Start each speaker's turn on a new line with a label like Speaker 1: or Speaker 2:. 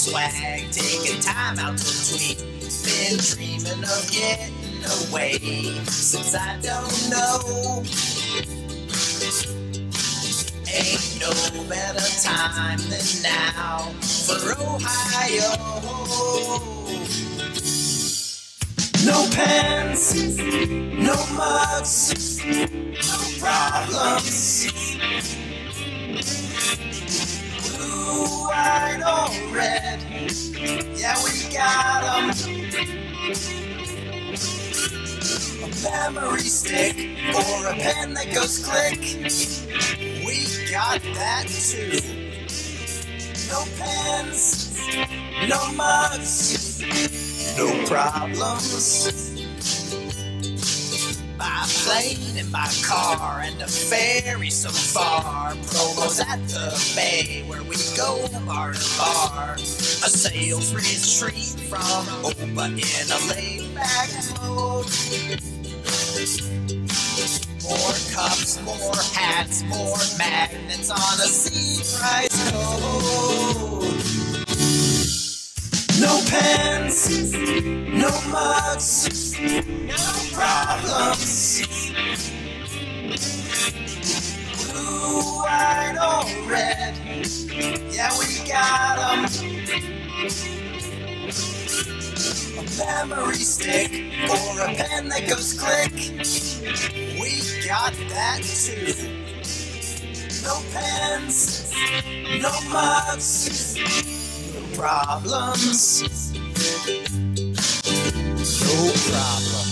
Speaker 1: swag, taking time out to tweet. Been dreaming of getting away since I don't know. Ain't no better time than now for Ohio. No pens, no mugs, no problems. A memory stick or a pen that goes click, we got that too. No pens, no mugs, no problems. By plane and by car and the ferry so far. Promos at the bay where we go bar to bar. A sales retreat from Opa in a laid back mode. More cups, more hats, more magnets on a C price code. No pens, no mugs, no problems. Blue, white, or red, yeah, we got 'em. A memory stick or a pen that goes click, we got that too. No pens, no mugs, no problems. No problem.